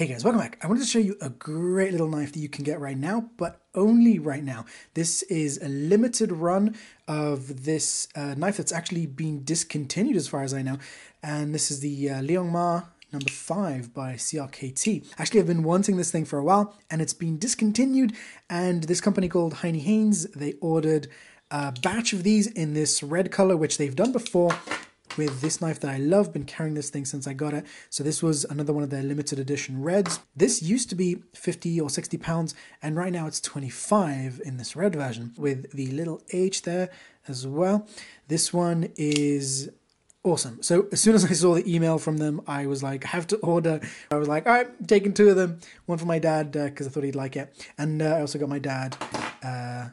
Hey guys, welcome back. I wanted to show you a great little knife that you can get right now, but only right now. This is a limited run of this uh, knife that's actually been discontinued as far as I know. And this is the uh, Liong Mah number 5 by CRKT. Actually, I've been wanting this thing for a while and it's been discontinued and this company called Heinnie Haynes, they ordered a batch of these in this red color, which they've done before with this knife that I love. Been carrying this thing since I got it. So this was another one of their limited edition reds. This used to be 50 or 60 pounds, and right now it's 25 in this red version with the little H there as well. This one is awesome. So as soon as I saw the email from them, I was like, I have to order. I was like, all right, I'm taking two of them. One for my dad because uh, I thought he'd like it, and uh, I also got my dad uh,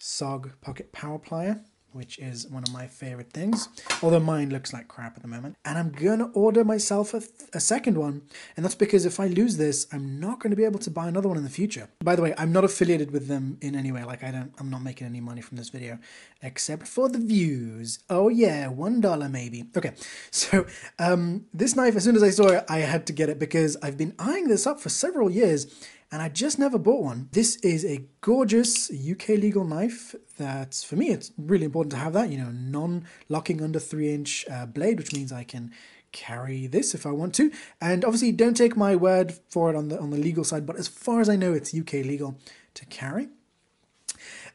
SOG Pocket Power Plier which is one of my favorite things. Although mine looks like crap at the moment. And I'm to order myself a, a, second one. And that's because if I lose this, I'm not to be able to buy another one in the future. By the way, I'm not affiliated with them in any way. Like I don't, I'm not making any money from this video, except for the views. Oh yeah, $1 maybe. Okay, so um, this knife, as soon as I saw it, I had to get it because I've been eyeing this up for several years and I just never bought one. This is a gorgeous UK legal knife that, for me, it's really important to have that, you know, non-locking under three inch uh, blade, which means I can carry this if I want to. And obviously don't take my word for it on the on the legal side, but as far as I know, it's UK legal to carry.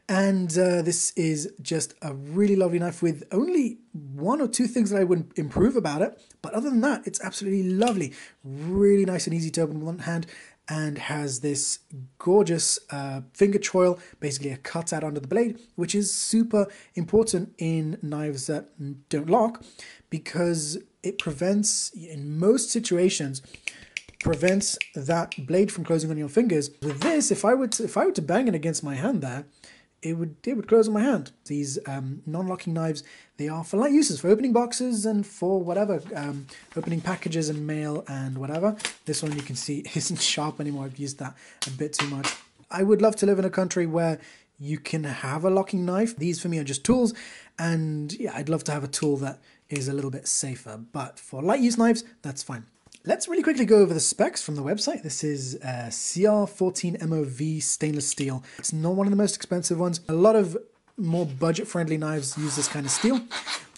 And uh, this is just a really lovely knife with only one or two things that I would improve about it. But other than that, it's absolutely lovely. Really nice and easy to open with one hand and has this gorgeous uh, finger choil, basically a cutout under the blade, which is super important in knives that don't lock because it prevents, in most situations, prevents that blade from closing on your fingers. With this, if I were to, if I were to bang it against my hand there, it would it would close on my hand. These um, non-locking knives, they are for light uses, for opening boxes and for whatever, um, opening packages and mail and whatever. This one you can see isn't sharp anymore. I've used that a bit too much. I would love to live in a country where you can have a locking knife. These for me are just tools, and yeah, I'd love to have a tool that is a little bit safer. But for light use knives, that's fine. Let's really quickly go over the specs from the website. This is uh, CR14 MOV stainless steel. It's not one of the most expensive ones. A lot of more budget-friendly knives use this kind of steel.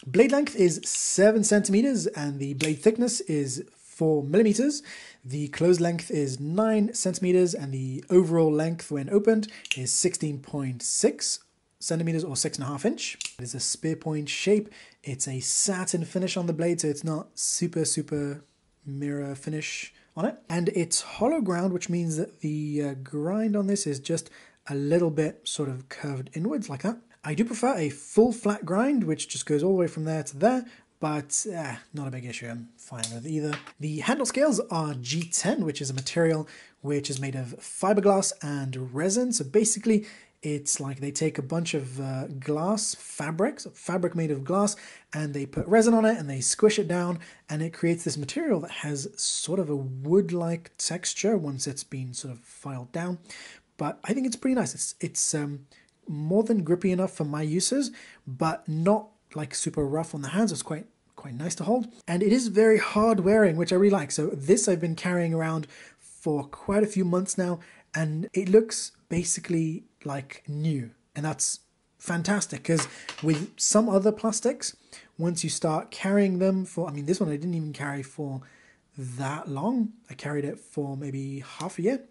Blade length is 7 centimeters and the blade thickness is 4 millimeters. The closed length is 9 centimeters and the overall length when opened is 16.6 centimeters or six and a half inch. It is a spear point shape. It's a satin finish on the blade, so it's not super, super mirror finish on it. And it's hollow ground, which means that the uh, grind on this is just a little bit sort of curved inwards like that. I do prefer a full flat grind, which just goes all the way from there to there, but eh, not a big issue. I'm fine with either. The handle scales are G10, which is a material which is made of fiberglass and resin. So basically, it's like they take a bunch of uh, glass fabrics, fabric made of glass, and they put resin on it and they squish it down, and it creates this material that has sort of a wood like texture once it's been sort of filed down. But I think it's pretty nice. It's, it's um, more than grippy enough for my uses, but not like super rough on the hands. It's quite quite nice to hold. And it is very hard wearing, which I really like. So this I've been carrying around for quite a few months now, and it looks basically like new. And that's fantastic because with some other plastics, once you start carrying them for, I mean, this one I didn't even carry for that long. I carried it for maybe half a year.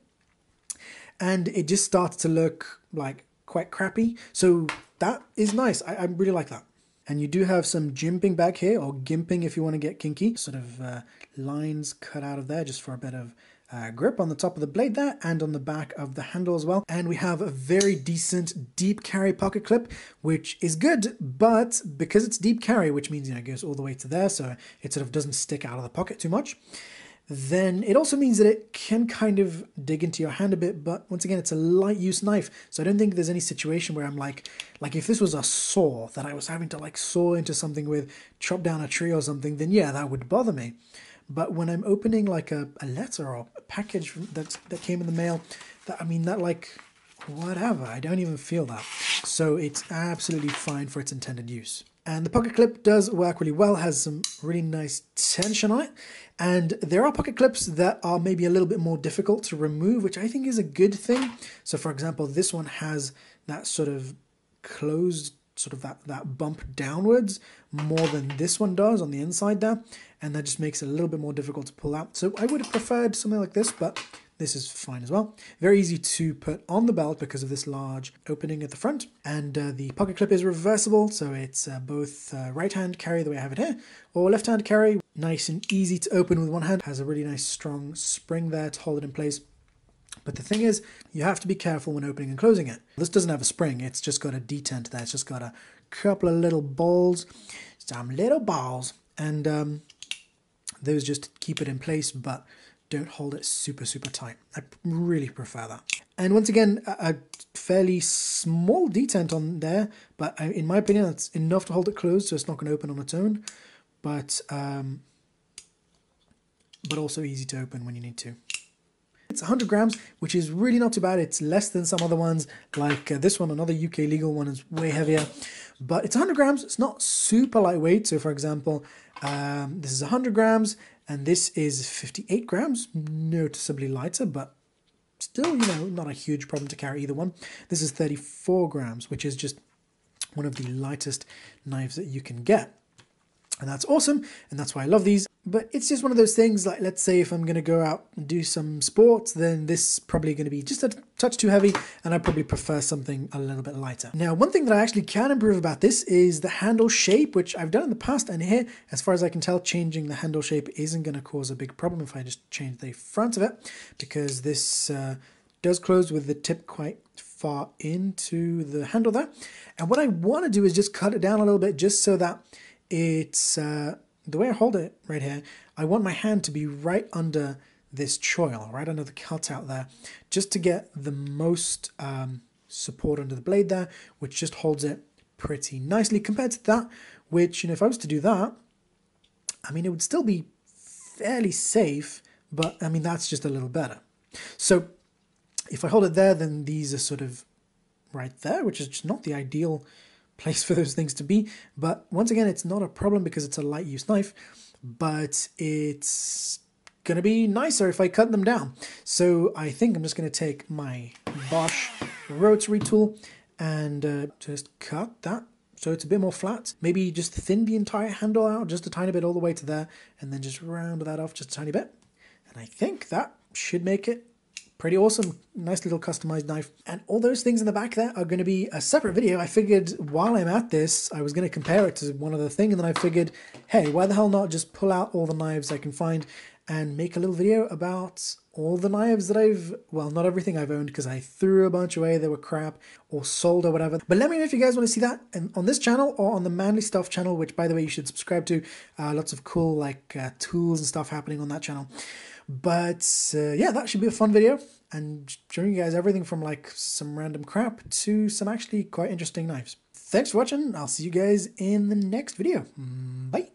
And it just starts to look like quite crappy. So that is nice. I, I really like that. And you do have some jimping back here, or gimping if you want to get kinky. Sort of uh, lines cut out of there just for a bit of uh, grip on the top of the blade there and on the back of the handle as well. And we have a very decent deep carry pocket clip, which is good, but because it's deep carry, which means you know, it goes all the way to there, so it sort of doesn't stick out of the pocket too much, then it also means that it can kind of dig into your hand a bit, but once again, it's a light use knife, so I don't think there's any situation where I'm like, like if this was a saw that I was having to like saw into something with, chop down a tree or something, then yeah, that would bother me. But when I'm opening like a, a letter or package that that came in the mail, that I mean that like whatever, I don't even feel that. So it's absolutely fine for its intended use. And the pocket clip does work really well, has some really nice tension on it. And there are pocket clips that are maybe a little bit more difficult to remove, which I think is a good thing. So for example, this one has that sort of closed sort of that, that bump downwards more than this one does on the inside there. And that just makes it a little bit more difficult to pull out. So I would have preferred something like this, but this is fine as well. Very easy to put on the belt because of this large opening at the front. And uh, the pocket clip is reversible, so it's uh, both uh, right hand carry the way I have it here, or left hand carry. Nice and easy to open with one hand. Has a really nice strong spring there to hold it in place. But the thing is, you have to be careful when opening and closing it. This doesn't have a spring, it's just got a detent there. It's just got a couple of little balls, some little balls, and um, those just keep it in place, but don't hold it super, super tight. I really prefer that. And once again, a, fairly small detent on there, but in my opinion, that's enough to hold it closed, so it's not going to open on its own. But um, but also easy to open when you need to. It's 100 grams, which is really not too bad. It's less than some other ones, like uh, this one, another UK legal one is way heavier. But it's 100 grams. It's not super lightweight. So, for example, um, this is 100 grams, and this is 58 grams, noticeably lighter, but still, you know, not a huge problem to carry either one. This is 34 grams, which is just one of the lightest knives that you can get. And that's awesome, and that's why I love these. But it's just one of those things, like let's say if I'm going to go out and do some sports, then this is probably going to be just a touch too heavy, and I probably prefer something a little bit lighter. Now, one thing that I actually can improve about this is the handle shape, which I've done in the past, and here, as far as I can tell, changing the handle shape isn't going to cause a big problem if I just change the front of it, because this uh, does close with the tip quite far into the handle there. And what I want to do is just cut it down a little bit, just so that it's uh, the way I hold it right here. I want my hand to be right under this choil, right under the cutout there, just to get the most um, support under the blade there, which just holds it pretty nicely compared to that, which, you know, if I was to do that, I mean, it would still be fairly safe, but I mean, that's just a little better. So if I hold it there, then these are sort of right there, which is just not the ideal place for those things to be. But once again, it's not a problem because it's a light use knife, but it's going to be nicer if I cut them down. So I think I'm just going to take my Bosch rotary tool and uh, just cut that so it's a bit more flat. Maybe just thin the entire handle out just a tiny bit all the way to there and then just round that off just a tiny bit. And I think that should make it pretty awesome. Nice little customized knife. And all those things in the back there are going to be a separate video. I figured while I'm at this, I was going to compare it to one other thing. And then I figured, hey, why the hell not just pull out all the knives I can find and make a little video about all the knives that I've, well, not everything I've owned because I threw a bunch away that were crap or sold or whatever. But let me know if you guys want to see that and on this channel or on the Manly Stuff channel, which by the way, you should subscribe to. Uh, lots of cool like uh, tools and stuff happening on that channel. But uh, yeah, that should be a fun video and showing you guys everything from like some random crap to some actually quite interesting knives. Thanks for watching. I'll see you guys in the next video. Bye.